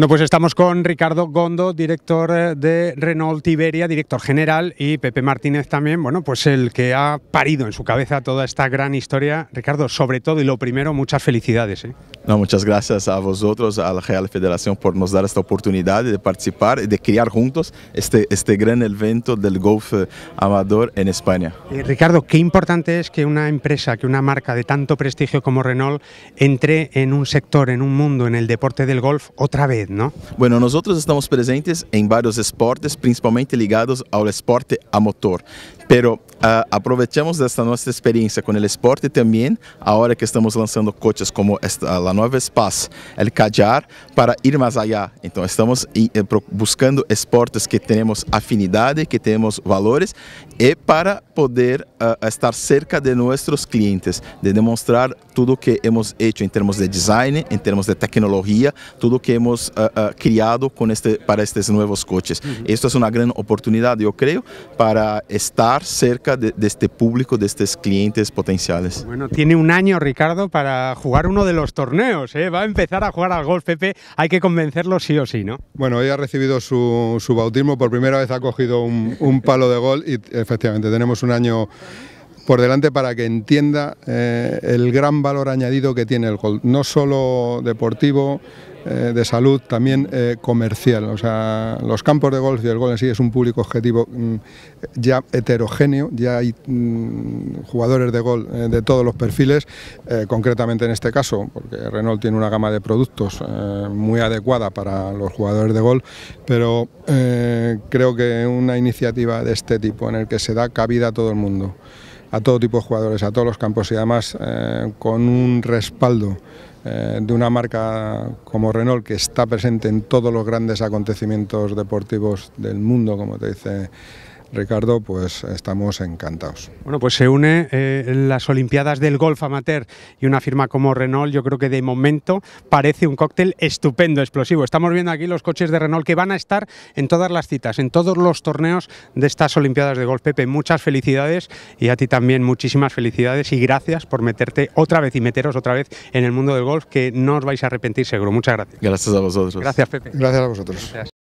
Bueno, pues estamos con Ricardo Gondo, director eh, de Renault Iberia, director general, y Pepe Martínez también, bueno, pues el que ha parido en su cabeza toda esta gran historia. Ricardo, sobre todo y lo primero, muchas felicidades. ¿eh? No, muchas gracias a vosotros, a la Real Federación, por nos dar esta oportunidad de participar y de crear juntos este, este gran evento del golf eh, amador en España. Eh, Ricardo, qué importante es que una empresa, que una marca de tanto prestigio como Renault entre en un sector, en un mundo, en el deporte del golf otra vez. ¿No? Bueno, nosotros estamos presentes en varios esportes, principalmente ligados al esporte a motor, pero uh, aprovechamos esta nuestra experiencia con el esporte también, ahora que estamos lanzando coches como esta, la nueva Space, el Kajar, para ir más allá. Entonces estamos eh, buscando esportes que tenemos afinidad, que tenemos valores, y para poder uh, estar cerca de nuestros clientes, de demostrar todo lo que hemos hecho en términos de design, en términos de tecnología, todo lo que hemos uh, uh, criado con este, para estos nuevos coches. Uh -huh. Esto es una gran oportunidad, yo creo, para estar cerca de, de, este público, de estos clientes potenciales. Bueno, tiene un año, Ricardo, para jugar uno de los torneos. ¿eh? Va a empezar a jugar al golf, Pepe. Hay que convencerlo sí o sí, ¿no? Bueno, hoy ha recibido su, su bautismo. Por primera vez ha cogido un, un palo de gol y efectivamente tenemos un año por delante para que entienda eh, el gran valor añadido que tiene el golf, no solo deportivo, eh, de salud, también eh, comercial. O sea, los campos de golf y el golf en sí es un público objetivo mm, ya heterogéneo, ya hay mm, jugadores de golf de todos los perfiles, concretamente en este caso, porque Renault tiene una gama de productos muy adecuada para los jugadores de golf, pero creo que una iniciativa de este tipo en el que se da cabida a todo el mundo a todo tipo de jugadores, a todos los campos y además eh, con un respaldo eh, de una marca como Renault que está presente en todos los grandes acontecimientos deportivos del mundo, como te dice Ricardo, pues estamos encantados. Bueno, pues se une eh, las Olimpiadas del Golf Amateur y una firma como Renault, yo creo que de momento parece un cóctel estupendo, explosivo. Estamos viendo aquí los coches de Renault que van a estar en todas las citas, en todos los torneos de estas Olimpiadas de Golf. Pepe, muchas felicidades y a ti también muchísimas felicidades y gracias por meterte otra vez y meteros otra vez en el mundo del golf, que no os vais a arrepentir seguro. Muchas gracias. Gracias a vosotros. Gracias, Pepe. Gracias a vosotros. Gracias.